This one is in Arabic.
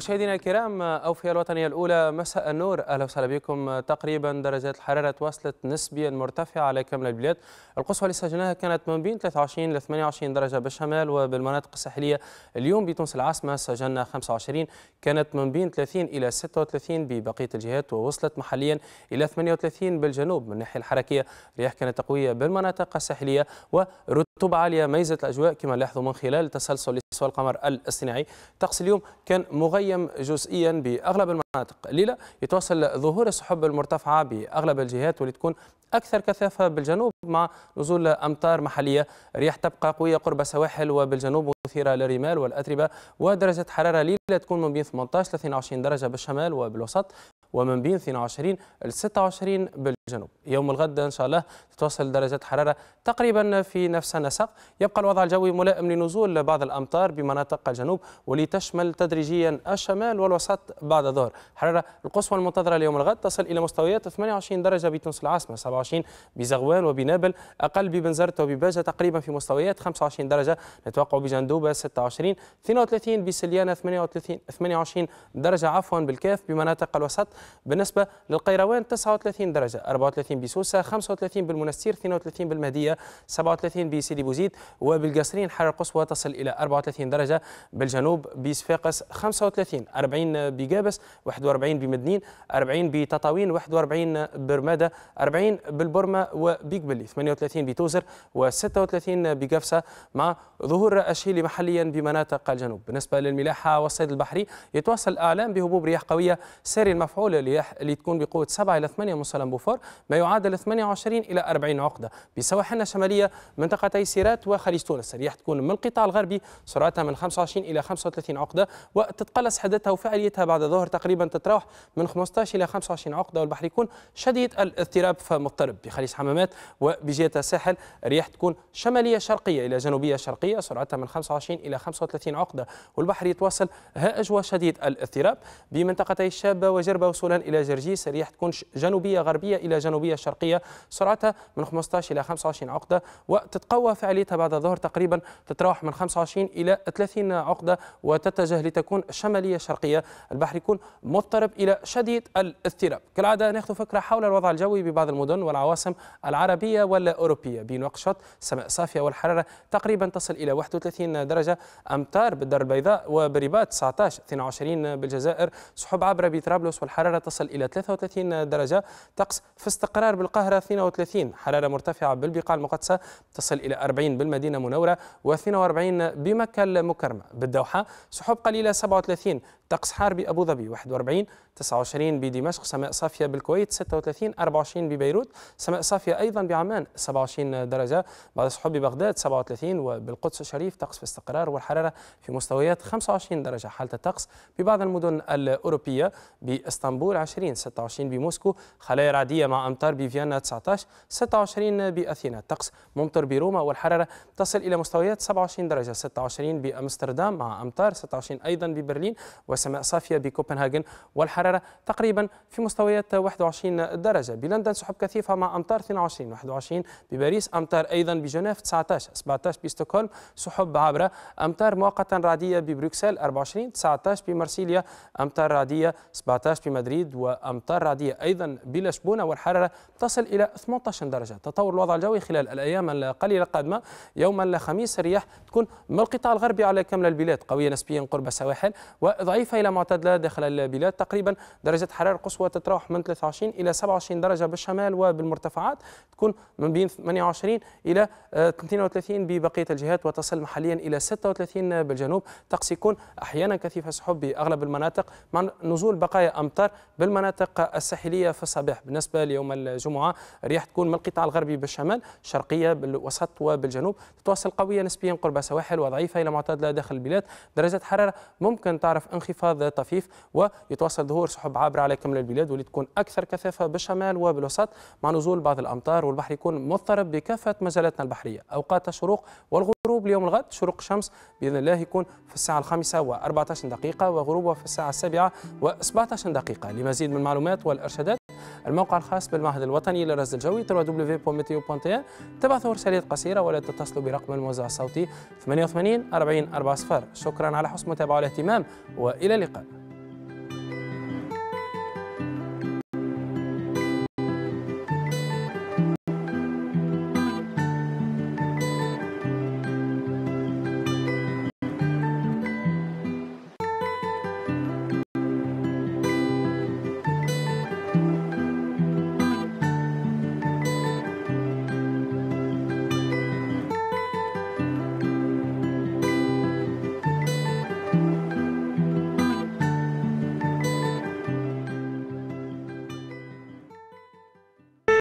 مشاهدينا الكرام أوفياء الوطنية الأولى مساء النور. أهلا وسهلا بكم. تقريبا درجات الحرارة وصلت نسبيا مرتفعة على كامل البلاد. القصوى اللي سجلناها كانت من بين 23 ل 28 درجة بالشمال وبالمناطق الساحلية. اليوم بتونس العاصمة سجلنا 25 كانت من بين 30 إلى 36 ببقية الجهات ووصلت محليا إلى 38 بالجنوب من الناحية الحركية. رياح كانت قوية بالمناطق الساحلية ورطوبة عالية ميزت الأجواء كما لاحظوا من خلال تسلسل لسوى القمر الاصطناعي. طقس اليوم كان مغيم جزئيا بأغلب المناطق. الليلة يتواصل ظهور السحب المرتفعة بأغلب الجهات واللي تكون أكثر كثافة بالجنوب مع نزول أمطار محلية. رياح تبقى قوية قرب السواحل وبالجنوب مثيرة للرمال والأتربة. ودرجة حرارة ليله تكون من بين 18 ل 22 درجة بالشمال وبالوسط. ومن بين 22 ل 26 بالجنوب. يوم الغد إن شاء الله تتوصل درجة حرارة تقريبا في نفس النسق يبقى الوضع الجوي ملائم لنزول بعض الأمطار بمناطق الجنوب ولتشمل تدريجيا الشمال والوسط بعد الظهر. حرارة القصوى المنتظرة اليوم الغد تصل إلى مستويات 28 درجة بتونس العاصمة 27 بزغوان وبنابل أقل ببنزرت وبباجة تقريبا في مستويات 25 درجة. نتوقع بجندوبة 26 32 بسليانة 38 28 درجة عفوا بالكاف بمناطق الوسط. بالنسبة للقيروان 39 درجة 34 بسوسة 35 بالمنستير 32 بالمهدية 37 بسيدي بوزيد وبالقصرين حرارة القصوى تصل إلى 34 درجة بالجنوب بصفاقس 35 40 بقابس 41 بمدنين 40 بتطاوين 41 برمادة 40 بالبرمة وبيقبلي 38 بتوزر و36 بقفصة مع ظهور الشيل محليا بمناطق الجنوب. بالنسبة للملاحة والصيد البحري يتواصل الإعلام بهبوب رياح قوية ساري المفعول اللي تكون بقوة 7 إلى 8 مسلم بوفور ما يعادل 28 إلى 40 عقدة. بسواحلنا الشمالية منطقتي سيرات وخليج تونس. الرياح تكون من القطاع الغربي سرعتها من 25 إلى 35 عقدة وتتقلص حدتها وفعاليتها بعد الظهر تقريبا تتراوح من 15 إلى 25 عقدة والبحر يكون شديد الاضطراب فمضطرب بخليج حمامات وبجهة الساحل. الرياح تكون شمالية شرقية إلى جنوبية شرقية سرعتها من 25 إلى 35 عقدة والبحر يتواصل هائج وشديد الاضطراب. بمنطقتي الشابة وجربة وصولا إلى جرجيس الرياح تكون جنوبية غربية إلى جنوبية شرقية. سرعتها من 15 إلى 25 عقدة وتتقوى فعاليتها بعد الظهر تقريبا تتراوح من 25 إلى 30 عقدة وتتجه لتكون شمالية شرقية. البحر يكون مضطرب إلى شديد الاضطراب. كالعادة ناخذ فكرة حول الوضع الجوي ببعض المدن والعواصم العربية والأوروبية. بنواكشوط سماء صافية والحرارة تقريبا تصل إلى 31 درجة. أمتار بالدار البيضاء وبرباط 19 22 بالجزائر. سحب عبرة بطرابلس والحرارة تصل إلى 33 درجة. طقس في استقرار بالقاهرة 32 حرارة مرتفعة بالبقاع المقدسة تصل إلى 40 بالمدينة المنورة و42 بمكة المكرمة. بالدوحة سحب قليلة 37 طقس حار بأبو ظبي 41 29 بدمشق سماء صافية بالكويت 36 24 ببيروت سماء صافية أيضا بعمان 27 درجة بعد سحب ببغداد 37 وبالقدس الشريف طقس في استقرار والحرارة في مستويات 25 درجة حالة الطقس ببعض المدن الأوروبية بإسطنبول 20 26 بموسكو خلايا رعدية مع أمطار بفيينا 19 26 بأثينا. الطقس ممطر بروما والحرارة تصل إلى مستويات 27 درجة 26 بأمستردام مع أمطار 26 أيضا ببرلين وسماء صافية بكوبنهاجن والحرارة تقريبا في مستويات 21 درجة. بلندن سحب كثيفة مع أمطار 22 21 بباريس أمطار أيضا بجنيف 19 17 بستوكهولم سحب عابرة أمطار مؤقتا رعدية ببروكسل 24 19 بمارسيليا أمطار رعدية 17 بمدريد وأمطار رعدية أيضا بلشبونة والحرارة تصل إلى 18 درجة. تطور الوضع الجوي خلال الأيام القليلة القادمة. يوم الخميس الرياح تكون من القطاع الغربي على كامل البلاد قوية نسبيا قرب السواحل وضعيفة إلى معتدلة داخل البلاد؟ تقريبا درجة حرارة قصوى تتراوح من 23 إلى 27 درجة بالشمال وبالمرتفعات تكون من بين 28 إلى 32 ببقية الجهات وتصل محليا إلى 36 بالجنوب. طقس يكون أحيانا كثيف السحب بأغلب المناطق مع نزول بقايا أمطار بالمناطق الساحلية في الصباح. بالنسبة ليوم الجمعة الرياح تكون من القطاع الغربي بالشمال شرقية بالوسط وبالجنوب. تتواصل قوية نسبيا قرب السواحل وضعيفة إلى معتدلة داخل البلاد. درجة حرارة ممكن تعرف انخفاض طفيف ويتواصل ظهور سحب عابرة على كامل البلاد واللي تكون أكثر كثافة بالشمال وبالوسط. مع نزول بعض الأمطار والبحر يكون مضطرب بكافة مجالاتنا البحرية. أوقات الشروق والغروب اليوم الغد شروق الشمس بإذن الله يكون في الساعة الخامسة و14 دقيقة وغروبه في الساعة السابعة و17 دقيقة. لمزيد من المعلومات والإرشادات الموقع الخاص بالمعهد الوطني للرصد الجوي www.meteo.1 تبعثوا رسالة قصيرة ولا تتصلوا برقم الموزع الصوتي 88 40 40 شكرا على حسن المتابعة والاهتمام وإلى اللقاء.